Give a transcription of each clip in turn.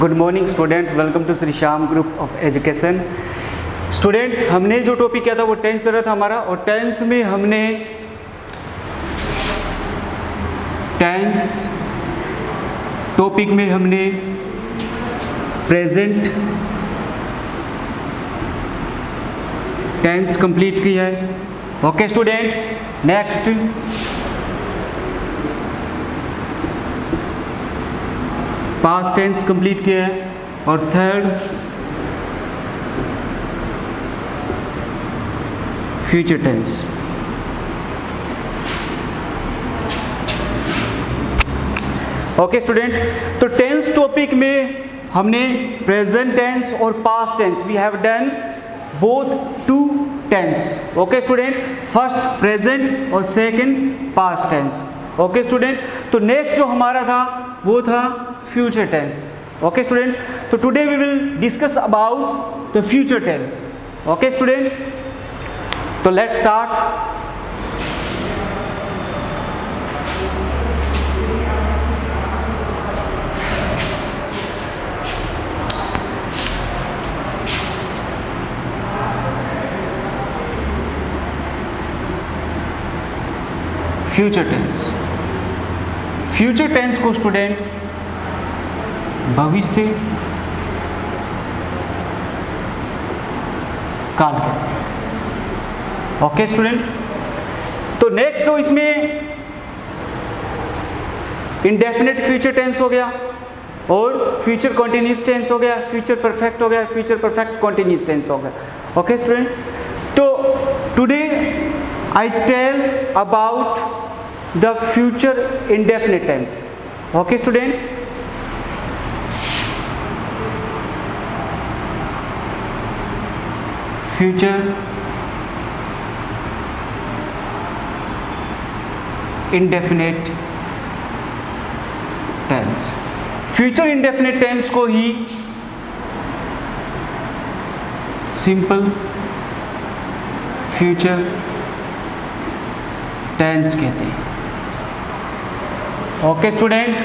Good morning students welcome to Shri Shyam group of education student हमने जो topic किया था वो टेंस रहा था हमारा, और टेंस में हमने टेंस टॉपिक में हमने प्रेजेंट टेंस कंप्लीट किया है। Okay student next past tense complete किया है और third future tense. Okay student तो टेंस टॉपिक में हमने प्रेजेंट टेंस और past tense we have done both two tense okay student first present और second past tense okay student तो next जो हमारा था वो था फ्यूचर टेंस ओके स्टूडेंट तो today we will discuss about the future tense okay student तो let start future tense future tense को स्टूडेंट, भविष्य काल कहते हैं। ओके स्टूडेंट तो नेक्स्ट तो इसमें इंडेफिनेट फ्यूचर टेंस हो गया और फ्यूचर कॉन्टिन्यूस टेंस हो गया फ्यूचर परफेक्ट हो गया फ्यूचर परफेक्ट कॉन्टिन्यूस टेंस हो गया। ओके स्टूडेंट तो today I tell about the future indefinite tense okay student? Future indefinite tense future indefinite tense को ही सिंपल फ्यूचर टेंस कहते हैं। Okay student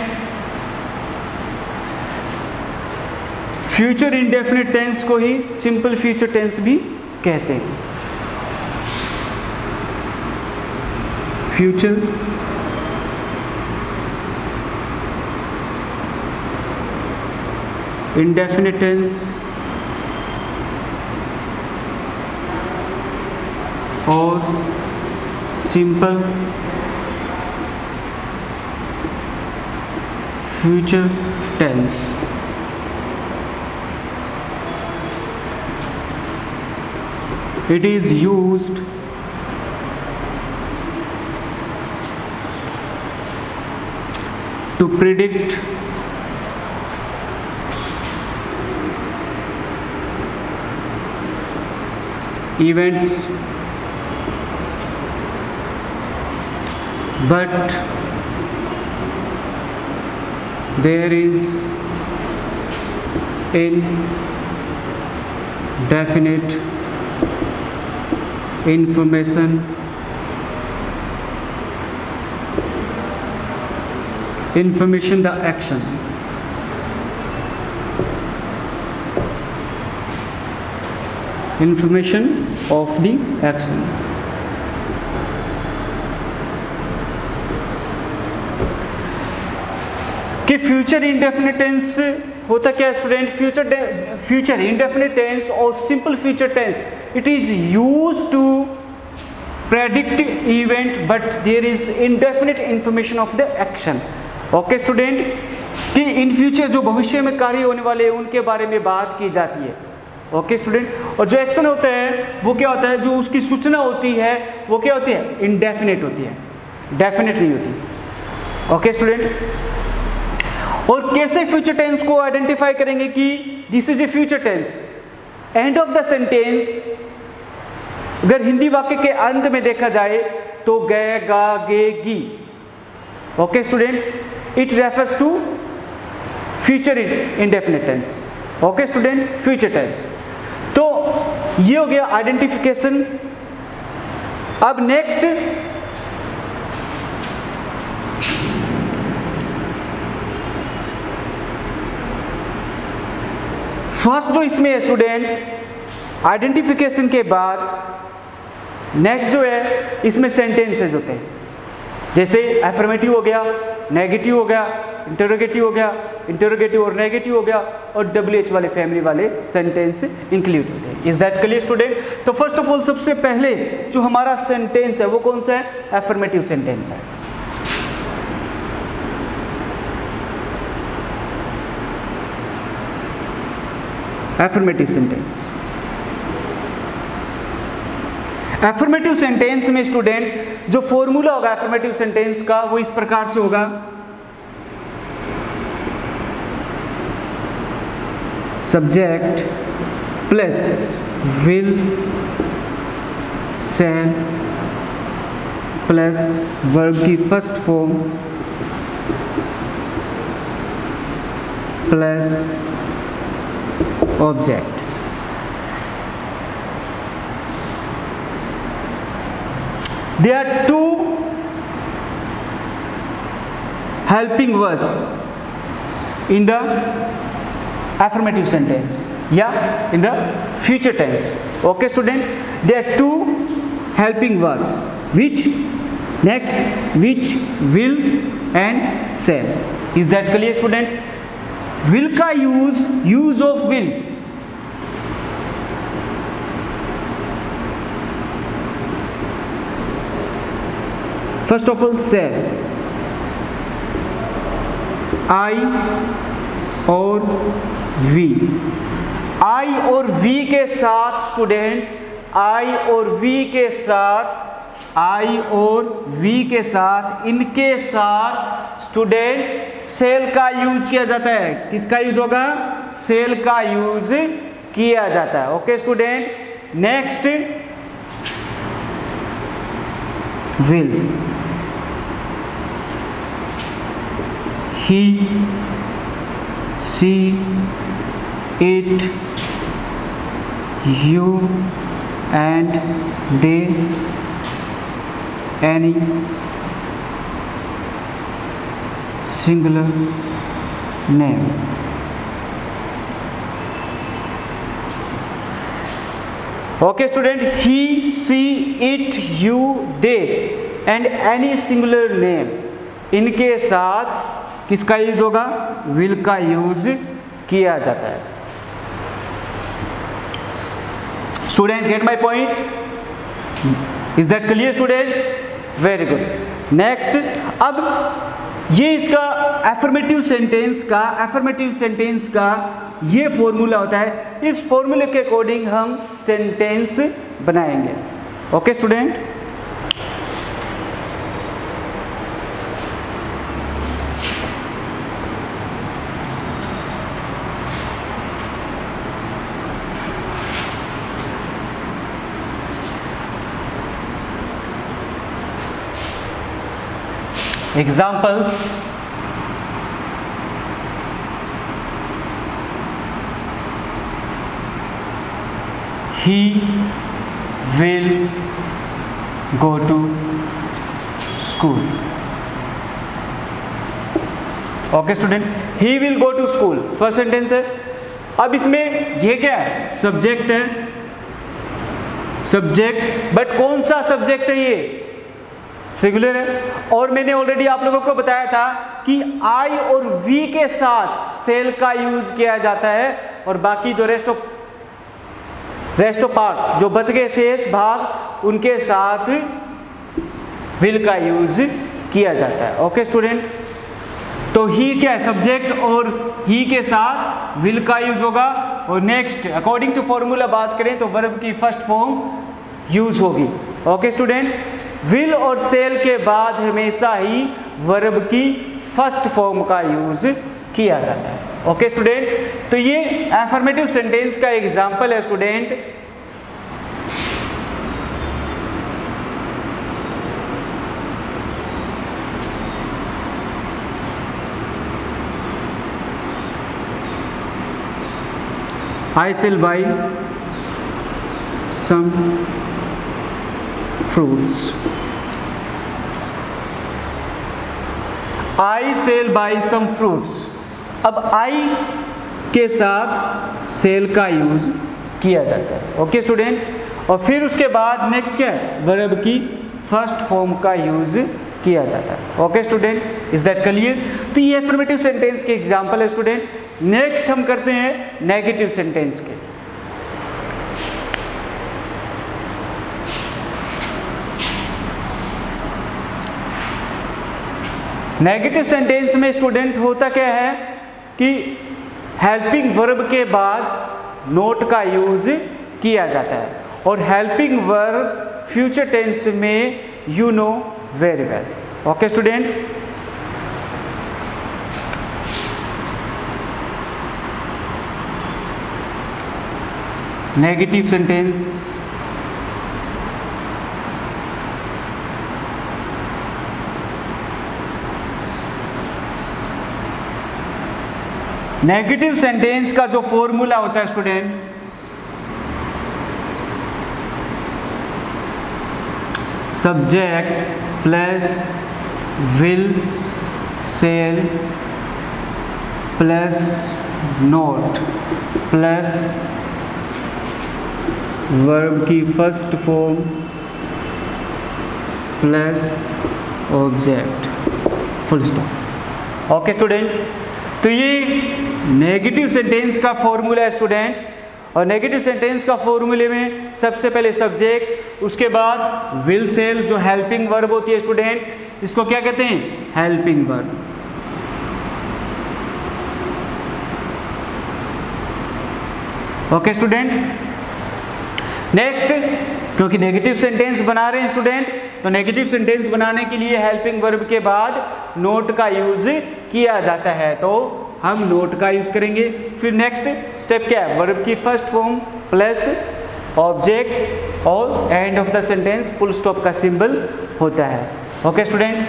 future indefinite tense को ही सिंपल फ्यूचर टेंस भी कहते हैं। फ्यूचर इंडेफिनिट टेंस और simple future tense. It is used to predict events but there is indefinite information information the action. Information of the action future indefinite tense होता क्या student future future indefinite tense और simple future tense it is use to predict event but there is indefinite information of the action okay student कि in future जो भविष्य में कार्य होने वाले हैं, उनके बारे में बात की जाती है। ओके स्टूडेंट और जो एक्शन होता है, वो क्या होता है? जो उसकी सूचना होती है, वो क्या होती है? इनडेफिनेट होती है। डेफिनेट नहीं होती। ओके स्टूडेंट और कैसे फ्यूचर टेंस को आइडेंटिफाई करेंगे कि this is a future tense and of the sentence अगर हिंदी वाक्य के अंत में देखा जाए तो गए गा, गे, गी। Okay student it refers to future in indefinite tense okay student future tense तो ये हो गया आइडेंटिफिकेशन अब नेक्स्ट फ़र्स्ट जो इसमें स्टूडेंट आइडेंटिफिकेशन के बाद नेक्स्ट जो है, इसमें सेंटेंसेस होते हैं। जैसे एफर्मेटिव हो गया नेगेटिव हो गया इंटरोगेटिव हो गया इंटरोगेटिव और नेगेटिव हो गया, और डब्ल्यू एच वाले फैमिली वाले सेंटेंस इंक्लूड होते हैं। इज़ दैट क्लियर स्टूडेंट तो फ़र्स्ट ऑफ़ ऑल सबसे पहले जो हमारा सेंटेंस है, वो कौन सा है? एफर्मेटिव सेंटेंस है। एफर्मेटिव सेंटेंस एफर्मेटिव सेंटेंस में स्टूडेंट जो फॉर्मूला होगा एफर्मेटिव सेंटेंस का, वो इस प्रकार से होगा। Subject plus will shall plus verb की first form plus object. There are two helping words in the affirmative sentence. Yeah in the future tense. Okay student? There are two helping verbs which? Next. Which will and shall. Is that clear student? Will का use use of will? First of all से I और we आई और we के साथ student I और we के साथ आई और वी के साथ इनके साथ स्टूडेंट सेल का यूज़ किया जाता है। किसका यूज़ होगा? सेल का यूज़ किया जाता है। Okay student next will he she it you and they any singular name okay student he she it you they and any singular name इनके साथ किसका यूज़ होगा विल का यूज़ किया जाता है student get my point is that clear student very good next अब ये इसका एफर्मेटिव सेंटेंस का एफर्मेटिव सेंटेंस का ये फॉर्मूला होता है। इस फॉर्मूले के अकॉर्डिंग हम सेंटेंस बनाएँगे। Okay student Examples. He will go to school. Okay student he will go to school first sentence है. अब इसमें ये क्या है? सब्जेक्ट है. सब्जेक्ट बट कौन सा सब्जेक्ट है ये? सिंगुलर है। और मैंने ऑलरेडी आप लोगों को बताया था कि आई और वी के साथ सेल का यूज़ किया जाता है। और बाकी जो rest of rest of part जो बच गए शेष भाग, उनके साथ विल का यूज़ किया जाता है। ओके स्टूडेंट तो ही क्या है? सब्जेक्ट और ही के साथ विल का यूज़ होगा। और नेक्स्ट अकॉर्डिंग टू फॉर्मूला बात करें तो वर्ब की फ़र्स्ट फॉर्म यूज़ होगी। ओके स्टूडेंट विल और सेल के बाद हमेशा ही वर्ब की फ़र्स्ट फॉर्म का यूज़ किया जाता है। ओके स्टूडेंट तो ये एफर्मेटिव सेंटेंस का एग्ज़ाम्पल है student I shall buy some fruits. I sell buy some fruits. अब I के साथ सेल का यूज़ किया जाता है। ओके स्टूडेंट और फिर उसके बाद नेक्स्ट क्या है? वर्ब की फ़र्स्ट फॉर्म का यूज़ किया जाता है। Okay student is that clear तो ये एफर्मेटिव सेंटेंस के एग्जांपल है स्टूडेंट नेक्स्ट हम करते हैं नेगेटिव सेंटेंस के। नेगेटिव सेंटेंस में स्टूडेंट होता क्या है? कि हेल्पिंग वर्ब के बाद नोट का यूज़ किया जाता है। और हेल्पिंग वर्ब फ्यूचर टेंस में you know very well okay student negative sentence negative sentence का जो फॉर्मूला होता है student subject plus will shall plus not plus verb की first form plus object full stop okay student तो ये negative sentence का formula है student और नेगेटिव सेंटेंस का फॉर्मूले में सबसे पहले सब्जेक्ट उसके बाद विल सेल जो हेल्पिंग वर्ब होती है स्टूडेंट इसको क्या कहते हैं? Helping verb okay student next क्योंकि नेगेटिव सेंटेंस बना रहे हैं स्टूडेंट तो नेगेटिव सेंटेंस बनाने के लिए हेल्पिंग वर्ब के बाद नोट का यूज़ किया जाता है. तो हम नोट का यूज़ करेंगे। फिर नेक्स्ट स्टेप क्या है? वर्ब की फ़र्स्ट फॉर्म प्लस ऑब्जेक्ट और end of the sentence full stop का सिंबल होता है। ओके स्टूडेंट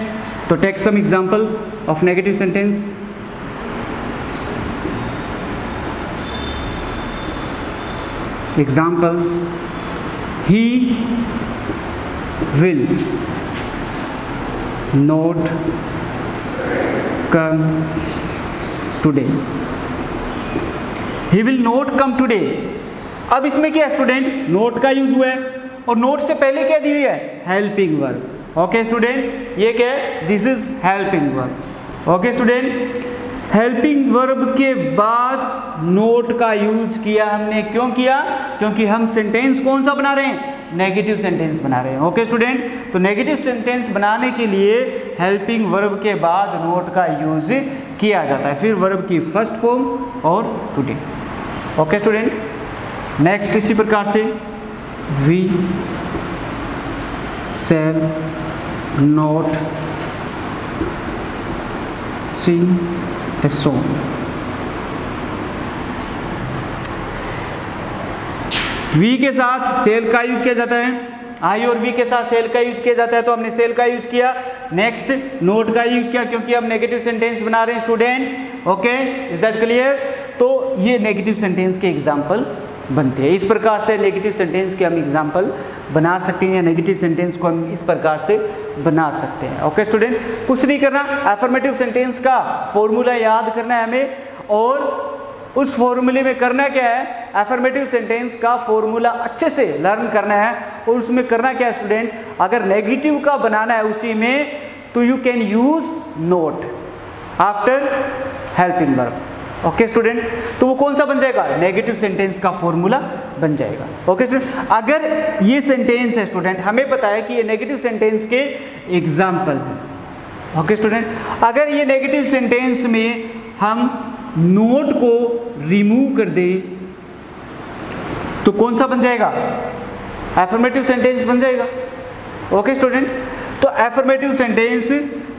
तो take some example of negative sentence examples. He will not come today. He will not come today. अब इसमें क्या student note का use हुआ है। और नोट से पहले क्या दी हुई है? हेल्पिंग वर्ब ओके स्टूडेंट ये क्या है? This is helping verb okay student helping verb के बाद नोट का यूज़ किया हमने। क्यों किया? क्योंकि हम सेंटेंस कौन सा बना रहे हैं? नेगेटिव सेंटेंस बना रहे हैं। ओके स्टूडेंट तो नेगेटिव सेंटेंस बनाने के लिए हेल्पिंग वर्ब के बाद नोट का यूज़ किया जाता है। फिर वर्ब की फ़र्स्ट फॉर्म और टुडे ओके स्टूडेंट नेक्स्ट इसी प्रकार से we shall not see so we के साथ सेल का यूज़ किया जाता है। आई और वी के साथ सेल का यूज़ किया जाता है तो हमने सेल का यूज़ किया। नेक्स्ट नोट का यूज़ किया, क्योंकि हम नेगेटिव सेंटेंस बना रहे हैं student okay is that clear तो ये नेगेटिव सेंटेंस के एग्ज़ाम्पल बनते हैं। इस प्रकार से नेगेटिव सेंटेंस के हम एग्ज़ाम्पल बना सकते हैं, या नेगेटिव सेंटेंस को हम इस प्रकार से बना सकते हैं। ओके स्टूडेंट कुछ नहीं करना। एफर्मेटिव सेंटेंस का फॉर्मूला याद करना है हमें, और उस फॉर्मूले में करना क्या है? एफर्मेटिव सेंटेंस का फॉर्मूला अच्छे से लर्न करना है और उसमें करना क्या है स्टूडेंट अगर नेगेटिव का बनाना है उसी में तो you can use not after helping verb okay student तो वो कौन सा बन जाएगा? नेगेटिव सेंटेंस का फॉर्मूला बन जाएगा. ओके okay, स्टूडेंट अगर ये सेंटेंस है स्टूडेंट हमें पता है कि ये नेगेटिव सेंटेंस के एग्ज़ाम्पल ओके स्टूडेंट अगर ये नेगेटिव सेंटेंस में हम नोट को रिमूव कर दें तो कौन सा बन जाएगा? एफर्मेटिव सेंटेंस बन जाएगा। ओके स्टूडेंट तो एफर्मेटिव सेंटेंस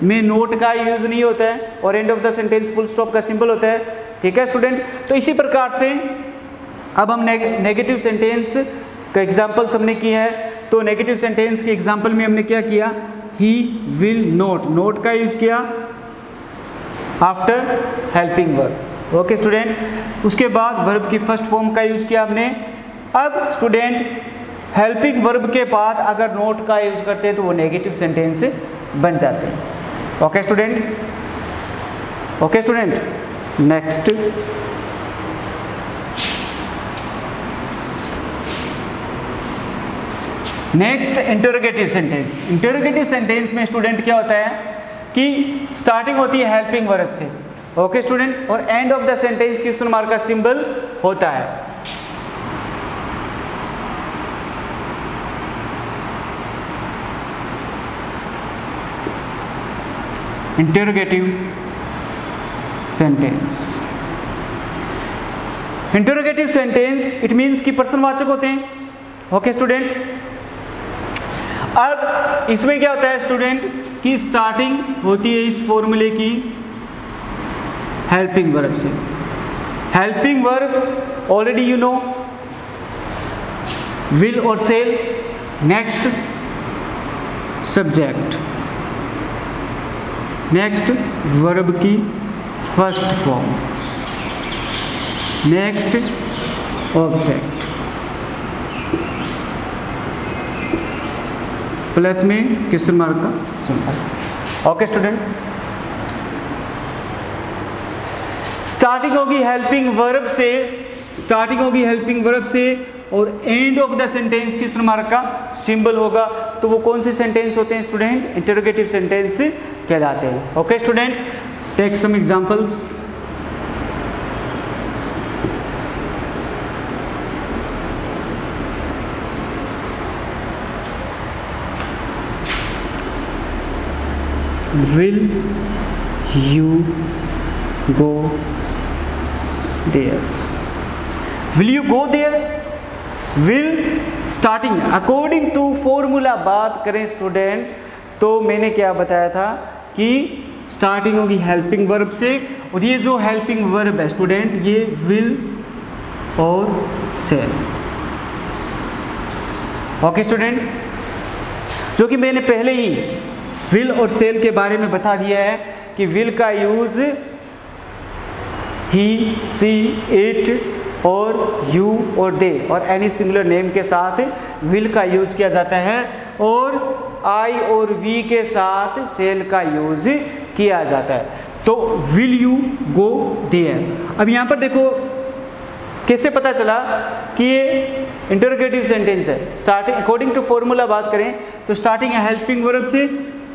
में नोट का यूज़ नहीं होता है और end of the sentence full stop का सिंबल होता है। ठीक है स्टूडेंट तो इसी प्रकार से अब हम नेगेटिव सेंटेंस का एग्जाम्पल्स हमने किया है। तो नेगेटिव सेंटेंस के एग्ज़ाम्पल में हमने क्या किया? ही विल नोट नोट का यूज़ किया। After helping verb okay student उसके बाद वर्ब की फ़र्स्ट फॉर्म का यूज़ किया हमने। अब स्टूडेंट हेल्पिंग वर्ब के बाद अगर नोट का यूज़ करते हैं तो वो नेगेटिव सेंटेंस बन जाते हैं। Okay student okay student next next interrogative sentence interrogative sentence में स्टूडेंट क्या होता है? कि स्टार्टिंग होती है हेल्पिंग वर्ब से। ओके स्टूडेंट और end of the sentence question mark का सिंबल होता है। Interrogative sentence interrogative sentence it means कि प्रश्नवाचक होते हैं। ओके okay, स्टूडेंट अब इसमें क्या होता है स्टूडेंट की स्टार्टिंग होती है इस फॉर्मूले की? हेल्पिंग वर्ब से। Helping verb already you know will और shall next subject next verb की first form next object plus में क्वेश्चन मार्क का। सिंबल ओके स्टूडेंट स्टार्टिंग होगी हेल्पिंग वर्ब से स्टार्टिंग होगी हेल्पिंग वर्ब से, और एंड ऑफ़ द सेंटेंस किस मार्क का? सिंबल होगा। तो वो कौन से सेंटेंस होते हैं स्टूडेंट इंटरोगेटिव सेंटेंस कहलाते हैं। Okay student take some examples will you go there? Will you go there? Will starting, according to formula बात करें स्टूडेंट तो मैंने क्या बताया था कि स्टार्टिंग होगी हेल्पिंग वर्ब से, और ये जो हेल्पिंग वर्ब है स्टूडेंट ये विल और सेल ओके स्टूडेंट जो कि मैंने पहले ही विल और सेल के बारे में बता दिया है कि विल का यूज़ ही, सी, इट और यू और दे और एनी सिंगुलर नेम के साथ विल का यूज़ किया जाता है और आई और वी के साथ सेल का यूज़ किया जाता है। तो विल यू गो देयर। अब यहाँ पर देखो, कैसे पता चला कि ये इंटरोगेटिव सेंटेंस है? स्टार्टिंग अकॉर्डिंग टू फॉर्मूला बात करें तो स्टार्टिंग हेल्पिंग वर्ब से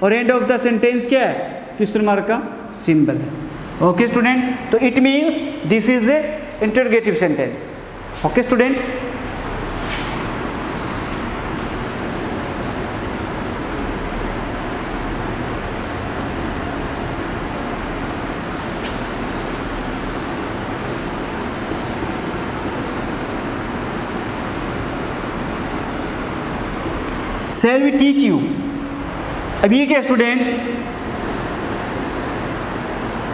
और एंड ऑफ़ द सेंटेंस क्या है? क्वेश्चन मार्क का सिंबल है। ओके स्टूडेंट तो it means this is a interrogative sentence okay student shall we teach you? अब ये क्या स्टूडेंट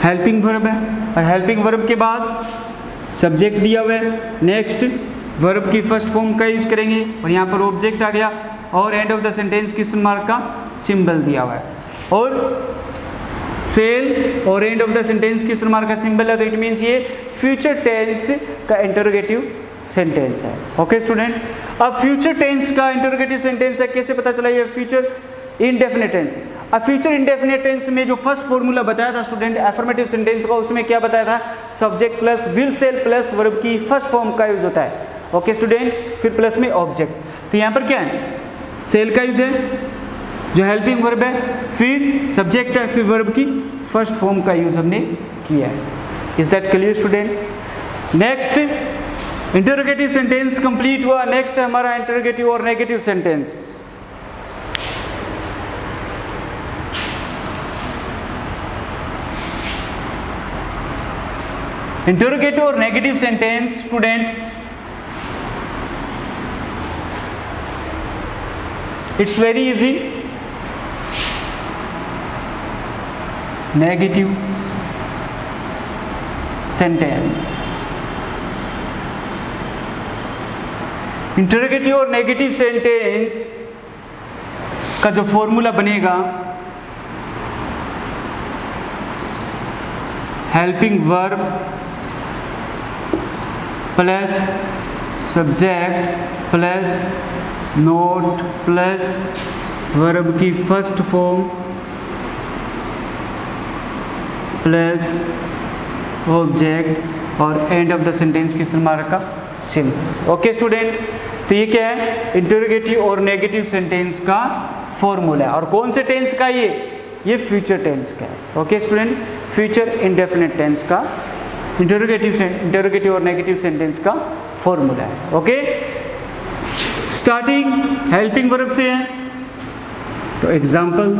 हेल्पिंग वर्ब है। और हेल्पिंग वर्ब के बाद सब्जेक्ट दिया हुआ है। नेक्स्ट वर्ब की फ़र्स्ट फॉर्म का यूज़ करेंगे। और यहाँ पर ऑब्जेक्ट आ गया। और end of the sentence question mark का? सिंबल दिया हुआ है। और सेल और end of the sentence question mark का सिंबल है? तो इट मीन्स ये फ्यूचर टेंस का इंटरोगेटिव सेंटेंस है। ओके स्टूडेंट अब फ्यूचर टेंस का इंटरोगेटिव सेंटेंस है। कैसे पता चला ये फ्यूचर इनडेफिनेट टेंस अब फ्यूचर इनडेफिनेट टेंस में जो फ़र्स्ट फॉर्मूला बताया था स्टूडेंट एफर्मेटिव सेंटेंस का, उसमें क्या बताया था? Subject plus will shall plus verb की फ़र्स्ट फॉर्म का यूज़ होता है। ओके स्टूडेंट फिर प्लस में ऑब्जेक्ट तो यहाँ पर क्या है? सेल का यूज़ है, जो हेल्पिंग वर्ब है, फिर सब्जेक्ट है, फिर वर्ब की फ़र्स्ट फॉर्म का यूज़ हमने किया है। Is that clear student next interrogative sentence complete हुआ। नेक्स्ट हमारा इंटरोगेटिव और नेगेटिव सेंटेंस इंटरोगेटिव और negative sentence student it's very easy negative sentence interrogative और नेगेटिव सेंटेंस का जो फॉर्मूला बनेगा helping verb plus subject plus not plus verb की first form plus object और एंड ऑफ़ द सेंटेंस किस mark का symbol okay student तो ये क्या है? इंटरोगेटिव और नेगेटिव सेंटेंस का फॉर्मूला है। और कौन से टेंस का ये? ये फ्यूचर टेंस का है। Okay student future indefinite tense का इंटरोगेटिव इंटरोगेटिव और नेगेटिव सेंटेंस का फॉर्मूला है ओके स्टार्टिंग हेल्पिंग वर्ब से है। तो example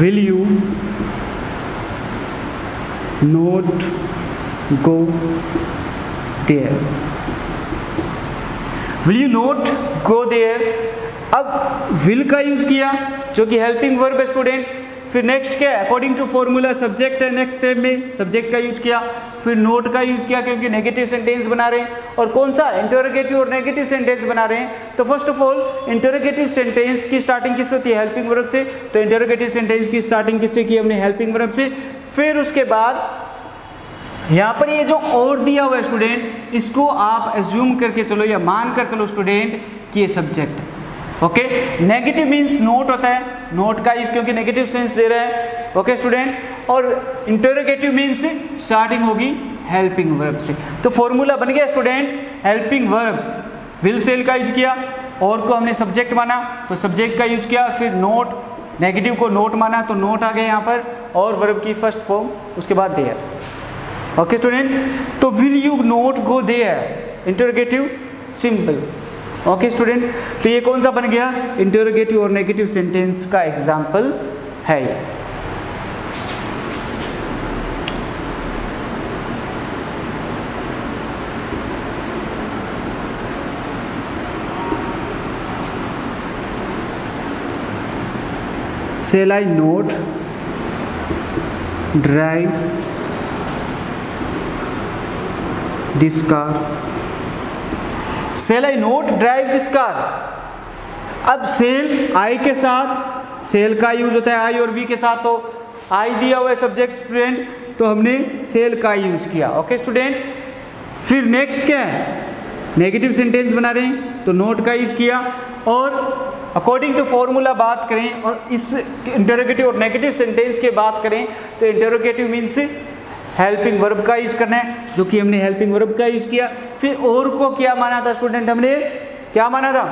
will you not go there? Will you not go there? अब will का यूज़ किया, जो कि हेल्पिंग वर्ब है स्टूडेंट फिर नेक्स्ट क्या है? अकॉर्डिंग टू फॉर्मूला सब्जेक्ट है नेक्स्ट स्टेप में सब्जेक्ट का यूज़ किया, फिर नोट का यूज़ किया क्योंकि नेगेटिव सेंटेंस बना रहे हैं। और कौन सा? इंटरोगेटिव और नेगेटिव सेंटेंस बना रहे हैं। तो first of all interrogative sentence की स्टार्टिंग किससे होती है? हेल्पिंग वर्ब से। तो इंटरोगेटिव सेंटेंस की स्टार्टिंग किससे की हमने? हेल्पिंग वर्ब से। फिर उसके बाद, यहाँ पर ये जो और दिया हुआ है स्टूडेंट इसको आप एज्यूम करके चलो या मान कर चलो स्टूडेंट कि ये सब्जेक्ट है। ओके नेगेटिव मीन्स नोट होता है। नोट का इस क्योंकि नेगेटिव सेंस दे रहा है। ओके स्टूडेंट और इंटरोगेटिव मीन्स स्टार्टिंग होगी हेल्पिंग वर्ब से। तो फॉर्मूला बन गया student helping verb will shall का यूज़ किया, और को हमने सब्जेक्ट माना तो सब्जेक्ट का यूज़ किया, फिर नोट नेगेटिव को नोट माना तो नोट आ गए यहाँ पर, और वर्ब की फ़र्स्ट फॉर्म उसके बाद देयर ओके स्टूडेंट तो will you not go there interrogative simple okay student तो ये कौन सा बन गया? इंटरोगेटिव और नेगेटिव सेंटेंस का एग्ज़ाम्पल है ये। Shall I not drive this car shall I not drive this car अब सेल आई के साथ सेल का यूज़ होता है आई और वी के साथ तो आई दिया हुआ है सब्जेक्ट स्टूडेंट तो हमने सेल का यूज़ किया। ओके स्टूडेंट फिर नेक्स्ट क्या है? नेगेटिव सेंटेंस बना रहे हैं तो नोट का यूज़ किया। और अकॉर्डिंग टू फॉर्मूला बात करें, और इस इंटरोगेटिव और नेगेटिव सेंटेंस की बात करें तो इंटरोगेटिव मीन्स हेल्पिंग वर्ब का यूज़ करना है, जो कि हमने हेल्पिंग वर्ब का यूज़ किया। फिर और को क्या माना था स्टूडेंट हमने? क्या माना था?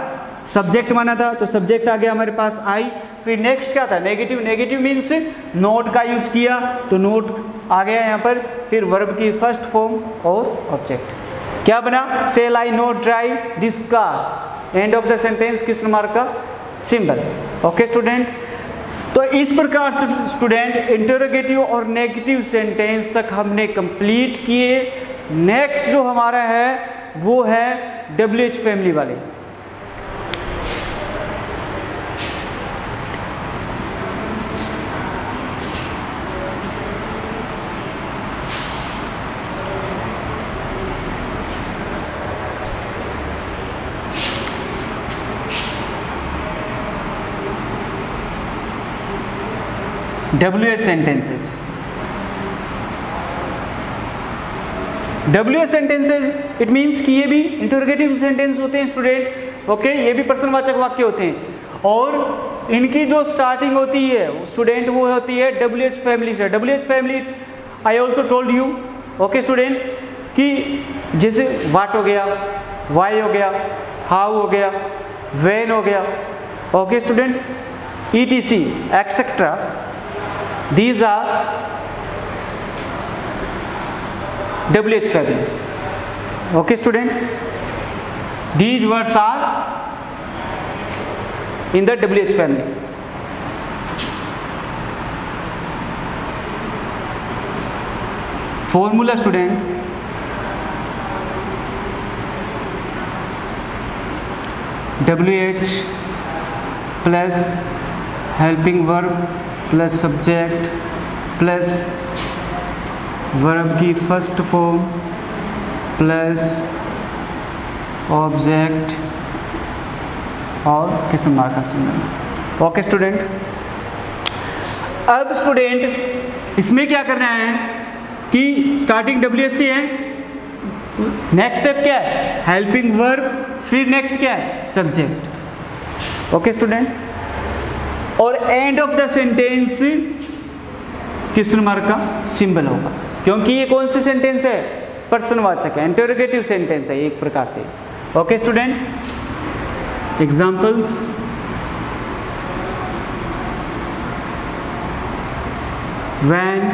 सब्जेक्ट माना था। तो सब्जेक्ट आ गया हमारे पास आई फिर नेक्स्ट क्या था? नेगेटिव नेगेटिव मीन्स नोट का यूज़ किया। तो नोट आ गया यहाँ पर। फिर वर्ब की फ़र्स्ट फॉर्म और ऑब्जेक्ट क्या बना? Shall I not drive this car end of the sentence किस मार्क का? सिंबल ओके स्टूडेंट तो इस प्रकार से स्टूडेंट इंटरोगेटिव और नेगेटिव सेंटेंस तक हमने कंप्लीट किए। नेक्स्ट जो हमारा है, वो है डब्ल्यू एच फैमिली वाले। W H sentences W S sentences it means कि ये भी इंटरोगेटिव सेंटेंस होते हैं स्टूडेंट ओके? ये भी प्रश्नवाचक वाक्य होते हैं। और इनकी जो स्टार्टिंग होती है स्टूडेंट वो होती है डब्ल्यू एच फैमिली से। W H family I also told you okay student कि जैसे वाट हो गया वाई हो गया हाउ हो गया वैन हो गया okay student E T C etcetera these are WH family. Okay, student. These words are in the WH family. Formula, student. WH plus helping verb plus subject plus verb की first form plus object और किस्म का symbol. Okay student अब student इसमें क्या करना है कि स्टार्टिंग डब्ल्यू एस सी है। नेक्स्ट स्टेप क्या है? हेल्पिंग वर्ब फिर नेक्स्ट क्या है? सब्जेक्ट ओके स्टूडेंट और end of the sentence mark का? सिंबल होगा। क्योंकि ये कौन सी सेंटेंस है? पर्सनवाचक है। इंटरोगेटिव सेंटेंस है एक प्रकार से। Okay student examples when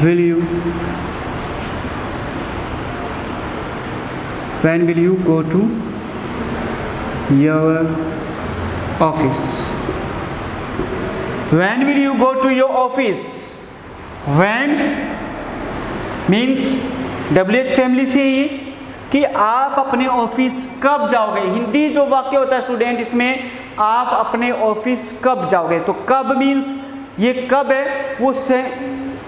will you when will you go to your office. When will you go to your office? When means H family से ये कि आप अपने ऑफ़िस कब जाओगे? हिंदी जो वाक्य होता है स्टूडेंट इसमें आप अपने ऑफ़िस कब जाओगे? तो कब मीन्स ये कब है? वो से,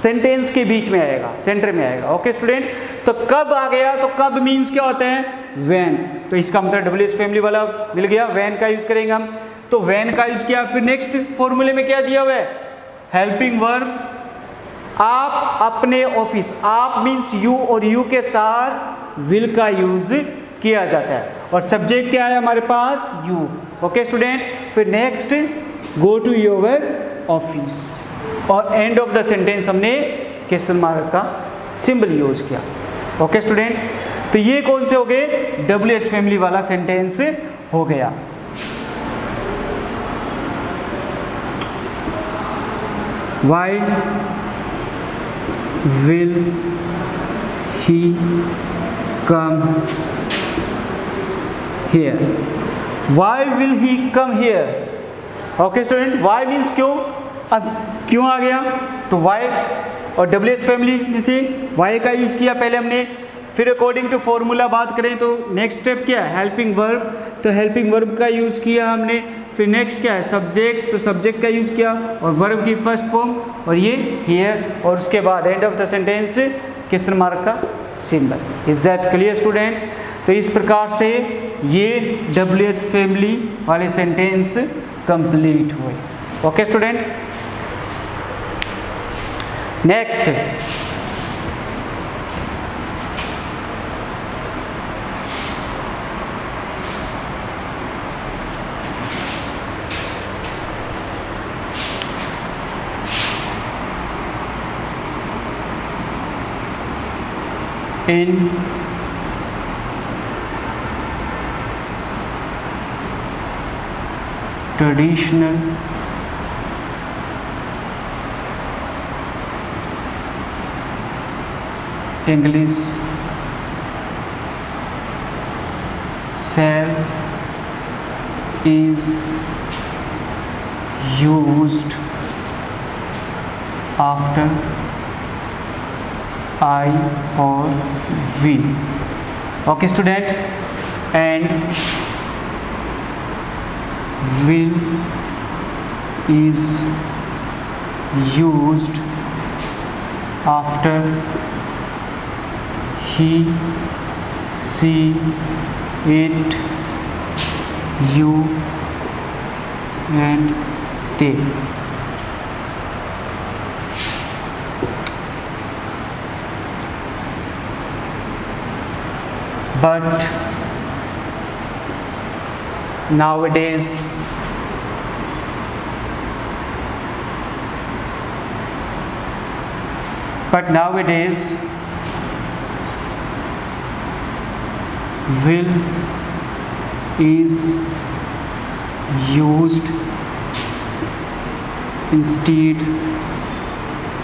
सेंटेंस के बीच में आएगा सेंटर में आएगा। ओके स्टूडेंट तो कब आ गया? तो कब मीन्स क्या होता है? वैन तो इसका मतलब डब्ल्यू फैमिली वाला मिल गया। वैन का यूज़ करेंगे हम। तो वैन का यूज़ किया, फिर नेक्स्ट फॉर्मूले में क्या दिया हुआ है? हेल्पिंग वर्ब आप अपने ऑफ़िस आप मीन्स यू और यू के साथ विल का यूज़ किया जाता है। और सब्जेक्ट क्या है हमारे पास? यू ओके स्टूडेंट फिर next go to your office और एंड ऑफ़ द सेंटेंस हमने क्वेश्चन मार्क का सिंबल यूज़ किया। ओके स्टूडेंट तो ये कौन से हो गए? डब्ल्यू एच फैमिली वाला सेंटेंस हो गया। Why will he come here? Why will he come here? Okay student why means क्यों? अब क्यों आ गया? तो why और डब्ल्यू एस फैमिली में से why का यूज़ किया पहले हमने। फिर अकॉर्डिंग टू फॉर्मूला बात करें तो नेक्स्ट स्टेप क्या है? हेल्पिंग वर्ब तो हेल्पिंग वर्ब का यूज़ किया हमने। फिर नेक्स्ट क्या है? सब्जेक्ट तो सब्जेक्ट का यूज़ किया और वर्ब की फ़र्स्ट फॉर्म और ये हियर और उसके बाद एंड ऑफ़ द सेंटेंस किस मार्क का? Symbol is that clear student तो इस प्रकार से ये डब्ल्यू एच फैमिली वाले सेंटेंस कंप्लीट हुए। Okay student Next, in traditional English cell is used after I or V. Okay, student, and will is used after he, she, it, you, and they. but nowadays but nowadays will is used instead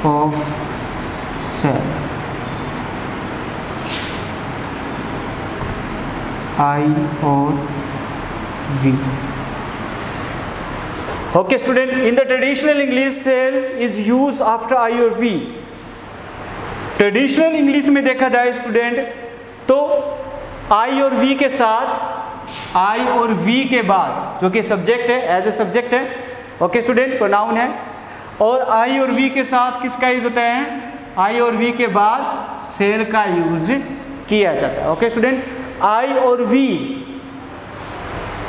of shall I or V. Okay student, in the traditional English cell is used after I or V. Traditional English में देखा जाए student तो आई और we के साथ, आई और we के बाद, जो कि सब्जेक्ट है एज ए सब्जेक्ट है ओके स्टूडेंट प्रोनाउन है, और आई और वी के साथ किसका यूज़ होता है? आई और वी के बाद सेल का यूज़ किया जाता है ओके स्टूडेंट आई और वी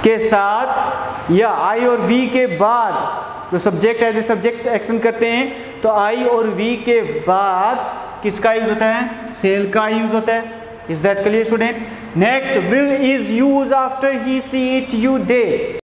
के साथ, या आई और वी के बाद, जो subject as a subject action करते हैं तो आई और वी के बाद किसका यूज़ होता है? सेल का यूज़ होता है। is that clear student? Next will is used after he see it you they.